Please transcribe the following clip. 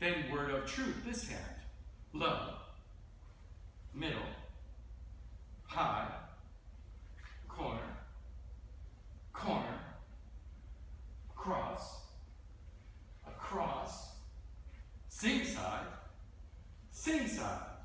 Then word of truth, this hand. Low, middle, high, corner, corner, cross, across, sing side, sing side.